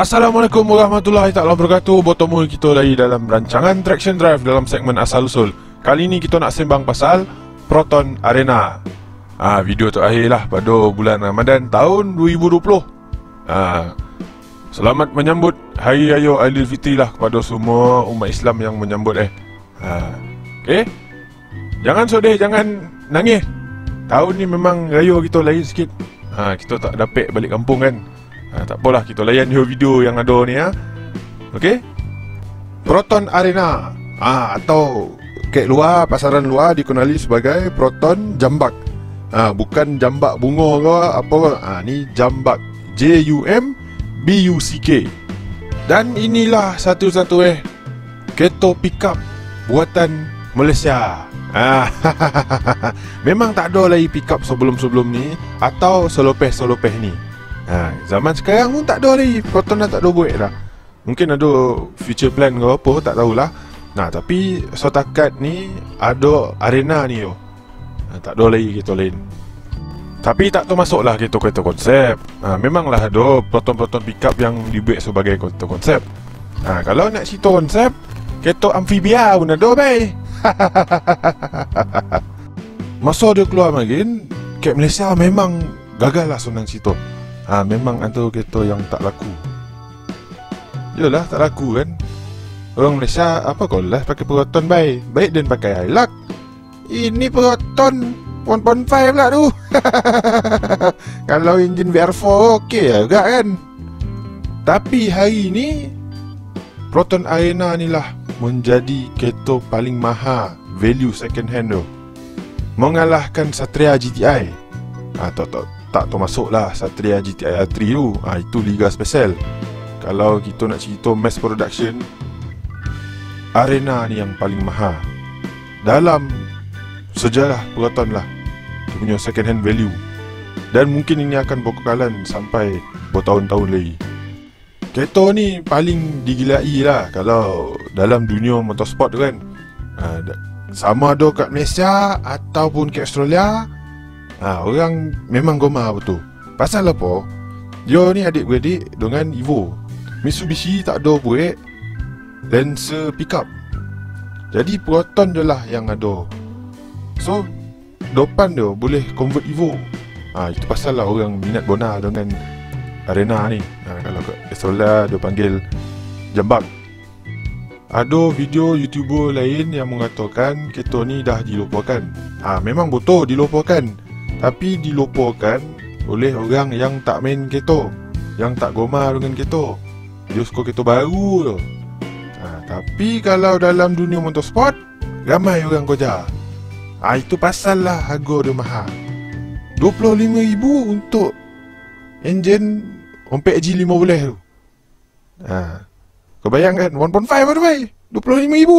Assalamualaikum warahmatullahi taala wabarakatuh. Bertemu kita lagi dalam rancangan Traction Drive dalam segmen Asal Usul. Kali ini kita nak sembang pasal Proton Arena. Ah, video terakhir lah pada bulan Ramadan tahun 2020. Ah, selamat menyambut Hari Raya Aidilfitri lah kepada semua umat Islam yang menyambut eh. Ah, okay? Jangan sedih, jangan nangis. Tahun ni memang raya kita lain sikit. Ha, kita tak dapat balik kampung kan. Ha, tak apalah, kita layan dua video yang ada ni ha. Okey? Proton Arena. Ha, atau kek luar, pasaran luar dikenali sebagai Proton Jambak. Ha, bukan jambak bunga ke apa. Ah ha, ni Jambak. J U M B U C K. Dan inilah satu-satu eh keto pickup buatan Malaysia. Ah, memang tak ada lagi pick up sebelum-sebelum ni atau selopeh-selopeh ni. Ha, zaman sekarang pun tak ada lagi Proton dah tak ada buat dah. Mungkin ada future plan ke apa tak tahulah. Nah, tapi setakat ni ada arena ni yo. Ha, tak ada lagi kita lain. Tapi tak termasuklah kita kereta konsep. Ha, memanglah ada Proton-Proton pick up yang dibuat sebagai kereta konsep. Ha, kalau nak cerita konsep, kereta amfibia pun ada baik. Masa dia keluar makin Kat Malaysia memang gagal lah senang situ ha, Memang ada kereta yang tak laku. Yalah tak laku kan? Orang Malaysia apa kau lah pakai Proton baik? Baik dan pakai Hilux Ini Proton 1.5 pula tu. Kalau enjin VR4 okey agak kan? Tapi hari ni Proton Arena ni lah menjadi kereta paling mahal value second hand tu. Mengalahkan Satria GTI ha, tak, tak, tak termasuk lah Satria GTI R3 tu ha, itu liga special. Kalau kita nak cerita mass production arena ni yang paling mahal. Dalam sejarah peraton lah dia punya second hand value. Dan mungkin ini akan berkekalan sampai bertahun-tahun lagi. Kereta ni paling digilai lah Kalau dalam dunia motorsport tu kan. Ha, Sama ada kat Malaysia Ataupun kat Australia ha, Orang memang gomar betul. Pasal apa? Dia ni adik-beradik dengan Evo Mitsubishi tak ada buat Lancer pickup. Jadi Proton je lah yang ada. So Depan dia boleh convert Evo ha, Itu pasal lah orang minat bona dengan arena ni. Ha, Kalau kat Esola dia panggil Jambak Ada video youtuber lain yang mengatakan Kereta ni dah dilupakan. Ha, Memang betul dilupakan Tapi dilupakan oleh orang yang tak main kereta Yang tak gomar dengan kereta Dia suka kereta baru tu. Ha, Tapi kalau dalam dunia motorsport Ramai orang koja ha, Itu pasal lah harga dia mahal. RM25,000 untuk Enjin Ompek G50 tu. Ha. Kau bayangkan 1.5 ada baik RM25,000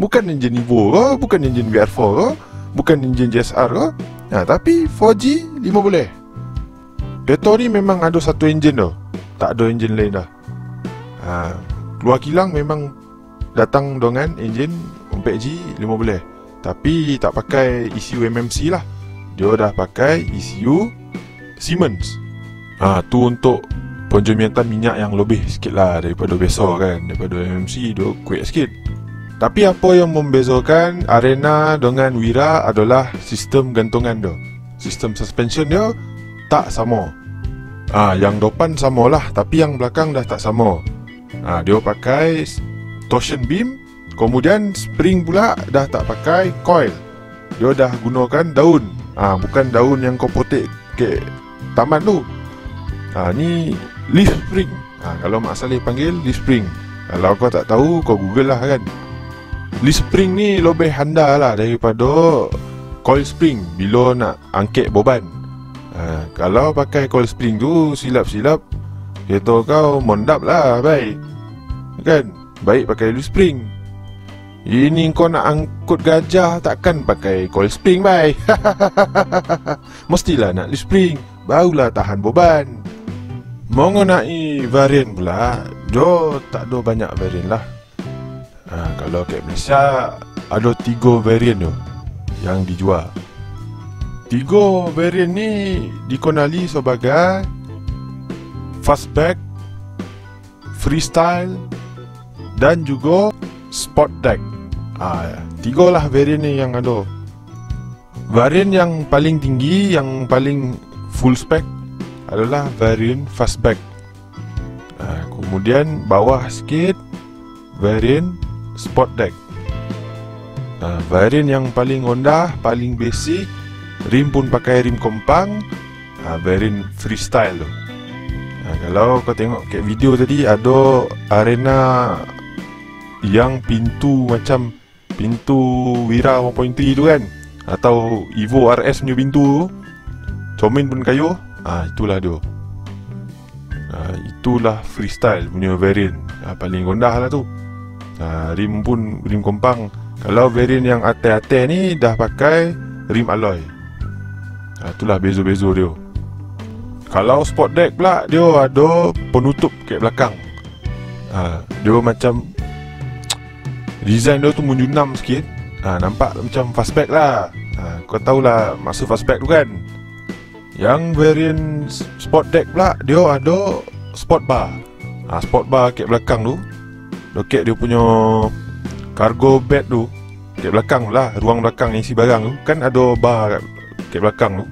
Bukan enjin Evo ke Bukan enjin VR4 ke Bukan enjin GSR ke? Ha, Tapi 4G 5 boleh. Kereta ni memang ada satu enjin tu. Tak ada enjin lain dah. Ha. Keluar kilang memang Datang dengan enjin Ompek G 5 boleh. Tapi tak pakai ECU MMC lah. Dia dah pakai ECU Siemens. Ha tu untuk penjemitan minyak yang lebih sikit lah daripada biasa kan. Daripada MMC dia kuat sikit Tapi apa yang membezakan Arena dengan Wira adalah sistem gantungan dia Sistem suspension dia tak sama Ah, ha, Yang depan sama lah tapi yang belakang dah tak sama ha, Dia pakai torsion beam Kemudian spring pula dah tak pakai coil Dia dah gunakan daun ha, Bukan daun yang kau potek ke taman tu Ha, ni leaf spring. Ha, kalau Mak Saleh panggil leaf spring. Kalau kau tak tahu, kau google lah kan. Leaf spring ni lebih handal lah daripada coil spring bila nak angkat beban. Ha, kalau pakai coil spring tu silap-silap, kereta kau mondap lah baik. Kan? Baik pakai leaf spring. Ini kau nak angkut gajah takkan pakai coil spring baik. Mestilah nak leaf spring. Barulah tahan beban. Mengenai varian pula Jo tak ada banyak varian lah ha, Kalau kat Malaysia Ada tiga varian tu Yang dijual Tiga varian ni Dikenali sebagai fastback, freestyle dan juga sport deck. Ah, tiga lah varian ni yang ada. Varian yang paling tinggi, yang paling full spec adalah varian fastback. Ah, kemudian bawah sikit varian sport deck. Ah, varian yang paling rendah, paling basic, rim pun pakai rim kompang, ah, varian freestyle tu. Ah, kalau kau tengok kat video tadi ada arena yang pintu macam pintu Wira 1.3 tu kan? Atau Evo RS punya pintu tu. Comin pun kayu. Ah itulah dia. Ah, itulah freestyle punya variant. Ah, paling rendah lah tu ah, rim pun rim kompang. Kalau variant yang atas-atas ni dah pakai rim alloy. Ah, itulah bezo-bezo dia. Kalau sport deck pula dia ada penutup kat belakang. Ha, Dia macam Design dia tu menjunam sikit. Ha, Nampak macam fastback lah. Ha, Kau tahulah maksud fastback tu kan. Yang variant sport deck pula Dia ada sport bar. Ha, Sport bar kat belakang tu Loket dia punya Cargo bed tu Kat belakang lah Ruang belakang isi barang tu Kan ada bar kat, kat belakang tu.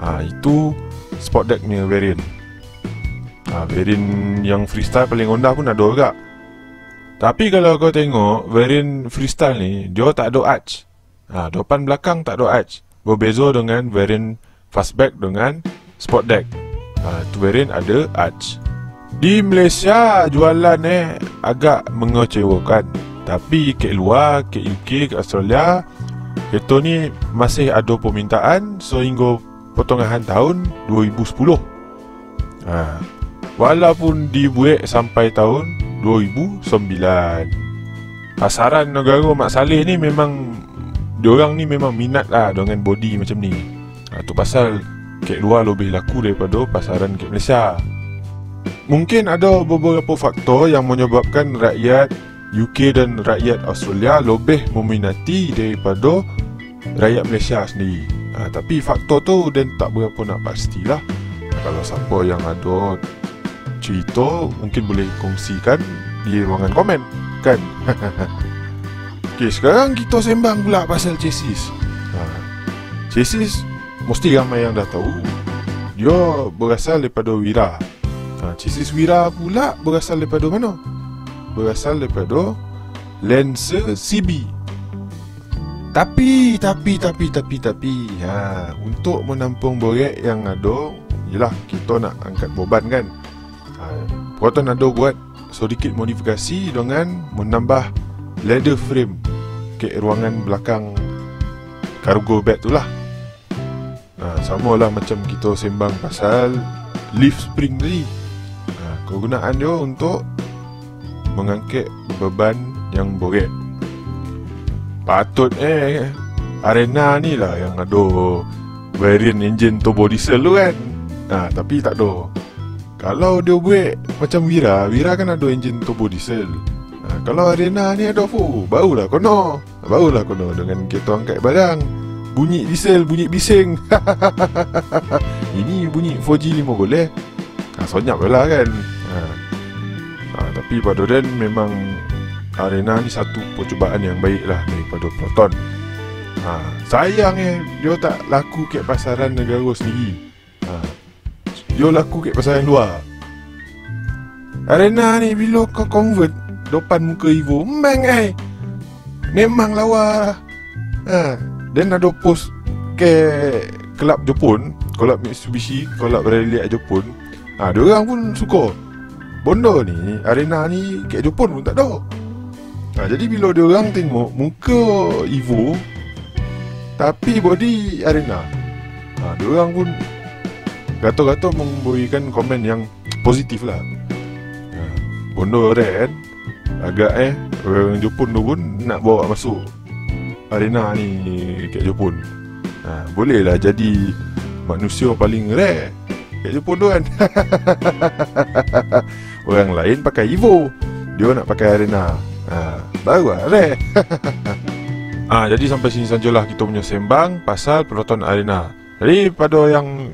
Ha, Itu sport deck punya variant. Ha, Variant yang freestyle paling rendah pun ada juga. Tapi kalau kau tengok variant freestyle ni Dia tak ada arch. Ha, Depan belakang tak ada arch. Berbeza dengan variant fastback dengan sport deck. Ha, Itu variant ada arch Di Malaysia jualan eh agak mengecewakan. Tapi ke luar, ke UK, ke Australia Kereta ni masih ada permintaan Sehingga pertengahan tahun 2010 ha. Walaupun dibuat sampai tahun 2009 Pasaran negara Mak Saleh ni memang Diorang ni memang minat lah dengan body macam ni. Ha, Tu pasal kek luar lebih laku daripada pasaran kek Malaysia Mungkin ada beberapa faktor yang menyebabkan rakyat UK dan rakyat Australia lebih meminati daripada rakyat Malaysia sendiri. Ha, Tapi faktor tu dan tak berapa nak pastilah. Kalau siapa yang ada cerita Mungkin boleh kongsikan di ruangan komen Kan? okay, sekarang kita sembang pula pasal chassis ha, Chassis mesti ramai yang dah tahu. Dia berasal daripada Wira ha, Chassis Wira pula berasal daripada mana? Berasal daripada Lancer CB tapi, tapi, tapi, tapi, tapi ha, Untuk menampung borek yang ada Yelah, kita nak angkat beban kan? Ha, Proton ada buat sedikit modifikasi Dengan menambah leather frame Ke ruangan belakang cargo bed tu lah. Ha, Sama lah macam kita sembang pasal Lift spring tadi Kegunaan dia untuk Mengangkat beban yang borek Patut eh Arena ni lah yang ada Variant engine turbo diesel tu kan. Ha, Tapi tak ada. Kalau dia buat macam Wira Wira kan ada engine turbo diesel. Ha, Kalau Arena ni ada fu Barulah kono. Barulah kono Dengan kita angkat barang. Bunyi diesel Bunyi bising. Ini bunyi 4G5 boleh ha, Sonyap lah kan ha. Ha, Tapi pada dan memang Arena ni satu percubaan yang baik lah daripada Proton. Ha, Sayang eh Dia tak laku kat pasaran negara sendiri. Ha, Dia laku kat pasaran luar. Arena ni bila kau convert Depan muka Evo Memang eh Memang lawa. Ha, Dan ada post ke Kelab Jepun Kelab Mitsubishi Kelab Rally Jepun. Ha, Dia orang pun suka Bondo ni Arena ni Kat Jepun pun tak ada Ha, jadi bila dia orang tengok muka Evo tapi body Arena. Ha, dia orang pun gato-gato memberikan komen yang positif lah. Ha, bondo red agak eh orang Jepun tu pun nak bawa masuk arena ni kat Jepun. Ha, boleh lah jadi manusia paling rare kat Jepun tu kan. orang lain pakai Evo, dia nak pakai arena. Ha, baru lah rare ha, Jadi sampai sini sajalah kita punya sembang Pasal Proton Arena Jadi pada yang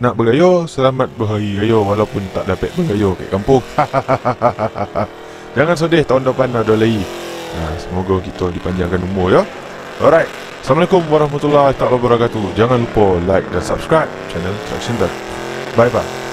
Nak bergayo, selamat berhari raya walaupun tak dapat bergayo kat kampung. Jangan sedih tahun depan ada lagi. Nah, semoga kita dipanjangkan umur ya. Alright. Assalamualaikum warahmatullahi wabarakatuh. Jangan lupa like dan subscribe channel Traction バイバイ。